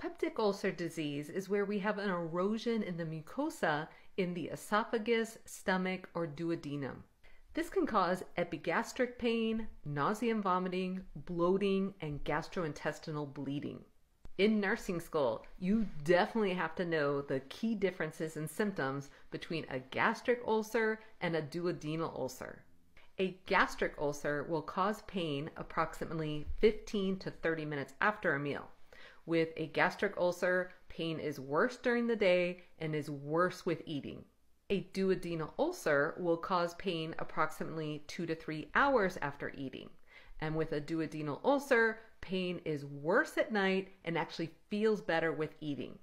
Peptic ulcer disease is where we have an erosion in the mucosa in the esophagus, stomach, or duodenum. This can cause epigastric pain, nausea and vomiting, bloating, and gastrointestinal bleeding. In nursing school, you definitely have to know the key differences in symptoms between a gastric ulcer and a duodenal ulcer. A gastric ulcer will cause pain approximately 15 to 30 minutes after a meal. With a gastric ulcer, pain is worse during the day and is worse with eating. A duodenal ulcer will cause pain approximately two to three hours after eating. And with a duodenal ulcer, pain is worse at night and actually feels better with eating.